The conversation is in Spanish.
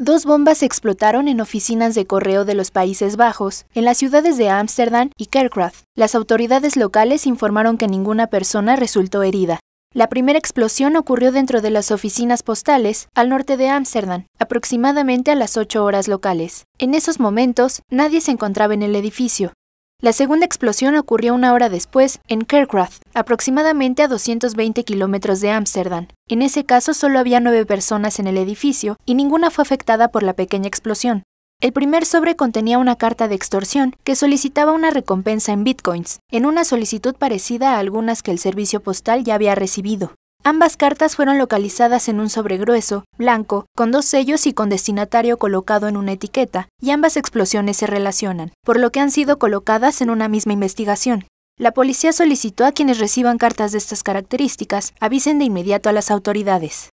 Dos bombas explotaron en oficinas de correo de los Países Bajos, en las ciudades de Ámsterdam y Kerkrade. Las autoridades locales informaron que ninguna persona resultó herida. La primera explosión ocurrió dentro de las oficinas postales, al norte de Ámsterdam, aproximadamente a las 8 horas locales. En esos momentos, nadie se encontraba en el edificio. La segunda explosión ocurrió una hora después en Kerkrade, aproximadamente a 220 kilómetros de Ámsterdam. En ese caso solo había nueve personas en el edificio y ninguna fue afectada por la pequeña explosión. El primer sobre contenía una carta de extorsión que solicitaba una recompensa en bitcoins, en una solicitud parecida a algunas que el servicio postal ya había recibido. Ambas cartas fueron localizadas en un sobre grueso, blanco, con dos sellos y con destinatario colocado en una etiqueta, y ambas explosiones se relacionan, por lo que han sido colocadas en una misma investigación. La policía solicitó a quienes reciban cartas de estas características avisen de inmediato a las autoridades.